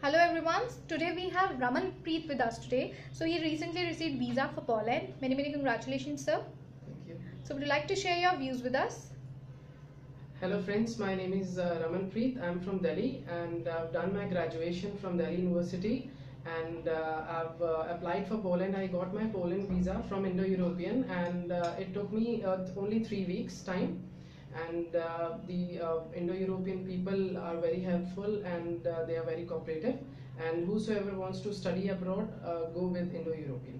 Hello everyone. Today we have Raman Preet with us today. So he recently received visa for Poland. Many many congratulations, sir. Thank you. So would you like to share your views with us? Hello friends, my name is uh, Ramanpreet. I'm from Delhi and I've done my graduation from Delhi University and uh, I've uh, applied for Poland. I got my Poland visa from Indo-European and uh, it took me uh, only three weeks time and uh, the uh, Indo-European people are very helpful and uh, they are very cooperative and whosoever wants to study abroad uh, go with Indo-European.